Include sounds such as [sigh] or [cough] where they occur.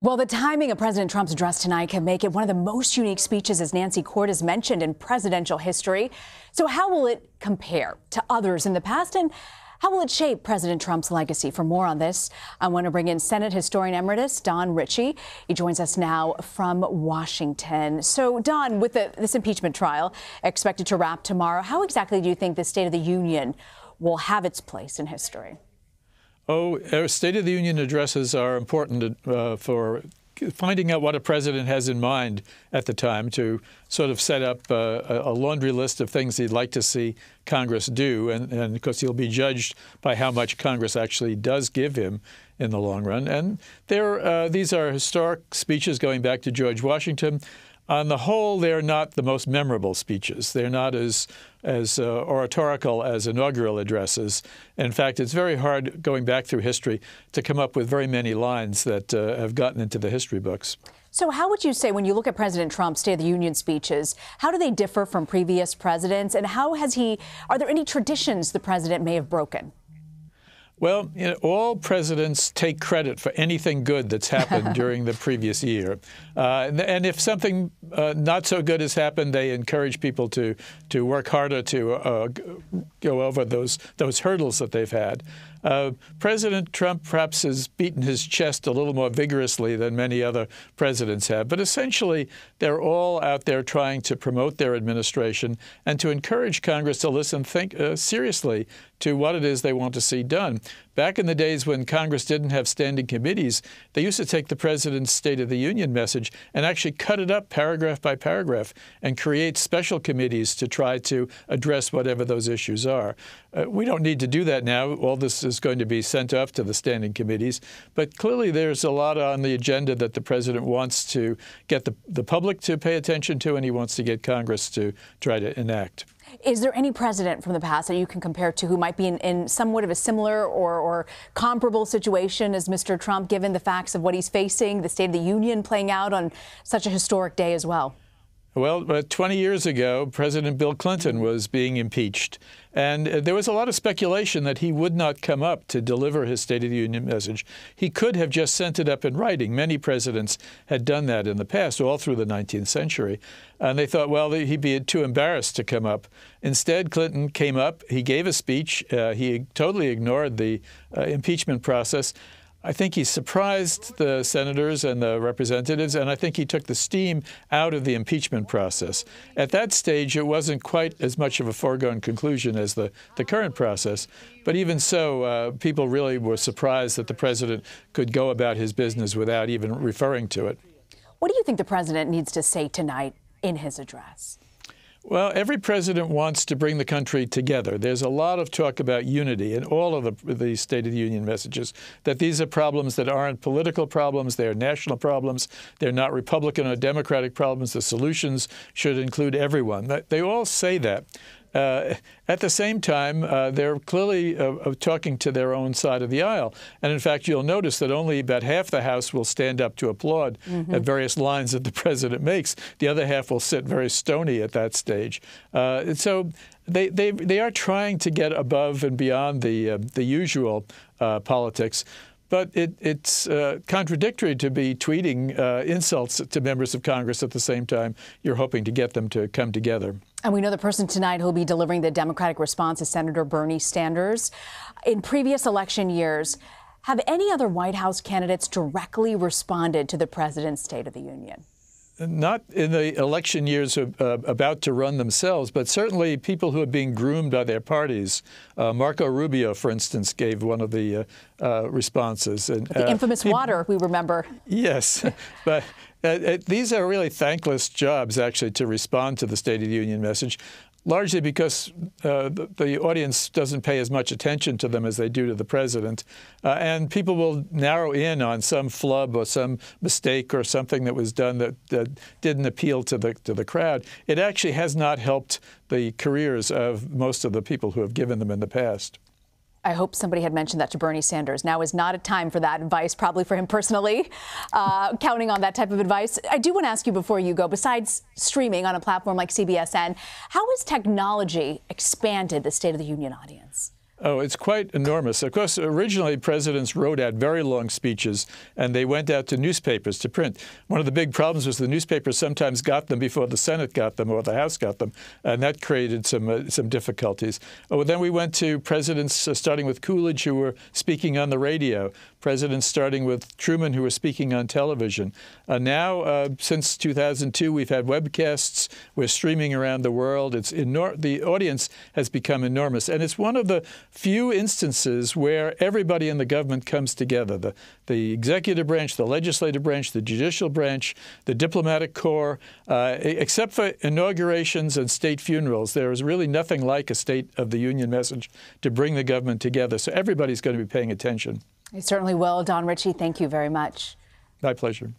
Well, the timing of President Trump's address tonight can make it one of the most unique speeches, as Nancy Cordes mentioned, in presidential history. So, how will it compare to others in the past? And how will it shape President Trump's legacy? For more on this, I want to bring in Senate historian emeritus Don Ritchie. He joins us now from Washington. So, Don, with the, this impeachment trial expected to wrap tomorrow, how exactly do you think the State of the Union will have its place in history? Oh, State of the Union addresses are important uh, for finding out what a president has in mind at the time to sort of set up uh, a laundry list of things he'd like to see Congress do. And, and of course, he'll be judged by how much Congress actually does give him in the long run. And uh, these are historic speeches going back to George Washington on the whole, they're not the most memorable speeches. They're not as as uh, oratorical as inaugural addresses. In fact, it's very hard going back through history to come up with very many lines that uh, have gotten into the history books. So, how would you say, when you look at President Trump's State of the Union speeches, how do they differ from previous presidents, and how has he? Are there any traditions the president may have broken? Well, you know, all presidents take credit for anything good that's happened [laughs] during the previous year, uh, and, and, if something uh, not so good has happened, they encourage people to to work harder to uh, go over those those hurdles that they've had. Uh, President Trump perhaps has beaten his chest a little more vigorously than many other presidents have, but essentially they're all out there trying to promote their administration and to encourage Congress to listen think uh, seriously to what it is they want to see done. Back in the days when Congress didn't have standing committees, they used to take the president's State of the Union message and actually cut it up paragraph by paragraph and create special committees to try to address whatever those issues are. Uh, we don't need to do that now. All this is going to be sent off to the standing committees. But clearly, there's a lot on the agenda that the president wants to get the, the public to pay attention to, and he wants to get Congress to try to enact. Is there any president from the past that you can compare to who might be in, in somewhat of a similar or, or, comparable situation as Mr. Trump, given the facts of what he's facing, the State of the Union playing out on such a historic day as well? Well, 20 years ago, President Bill Clinton was being impeached. And uh, there was a lot of speculation that he would not come up to deliver his State of the Union message. He could have just sent it up in writing. Many presidents had done that in the past, all through the 19th century. And they thought, well, he'd be too embarrassed to come up. Instead, Clinton came up, he gave a speech, uh, he totally ignored the uh, impeachment process. I think he surprised the senators and the representatives, and I think he took the steam out of the impeachment process. At that stage, it wasn't quite as much of a foregone conclusion as the, the current process. But even so, uh, people really were surprised that the president could go about his business without even referring to it. What do you think the president needs to say tonight in his address? Well, every president wants to bring the country together. There's a lot of talk about unity in all of the, the, State of the Union messages, that these are problems that aren't political problems, they're national problems, they're not Republican or Democratic problems. The solutions should include everyone. They all say that. Uh, at the same time, uh, they're clearly uh, talking to their own side of the aisle. And in fact, you'll notice that only about half the House will stand up to applaud mm -hmm. at various lines that the [laughs] president makes. The other half will sit very stony at that stage. Uh, so they, they, they are trying to get above and beyond the, uh, the usual uh, politics. But it, it's uh, contradictory to be tweeting uh, insults to members of Congress at the same time you're hoping to get them to come together. And we know the person tonight who'll be delivering the Democratic response is Senator Bernie Sanders. In previous election years, have any other White House candidates directly responded to the president's State of the Union? Not in the election years uh, about to run themselves, but certainly people who are being groomed by their parties. Uh, Marco Rubio, for instance, gave one of the uh, uh responses. And, the infamous water, we remember. Yes, [laughs] but uh, these are really thankless jobs, actually, to respond to the State of the Union message largely because uh, the, the, audience doesn't pay as much attention to them as they do to the president. Uh, and people will narrow in on some flub or some mistake or something that was done that, that didn't appeal to the, to the crowd. It actually has not helped the careers of most of the people who have given them in the past. I hope somebody had mentioned that to Bernie Sanders. Now is not a time for that advice, probably for him personally, [laughs] uh, counting on that type of advice. I do want to ask you before you go, besides streaming on a platform like CBSN, how has technology expanded the State of the Union audience? Oh, it's quite enormous. Of course, originally presidents wrote out very long speeches and they went out to newspapers to print. One of the big problems was the newspapers sometimes got them before the Senate got them or the House got them, and that created some uh, some difficulties. Oh, then we went to presidents uh, starting with Coolidge who were speaking on the radio, presidents starting with Truman who were speaking on television. Uh, now, since 2002, we've had webcasts. We're streaming around the world. It's the audience has become enormous, and it's one of the few instances where everybody in the government comes together the, the executive branch, the legislative branch, the judicial branch, the diplomatic corps. Uh, except for inaugurations and state funerals, there is really nothing like a State of the Union message to bring the government together. So everybody's going to be paying attention. I certainly will. Don Ritchie, thank you very much. My pleasure.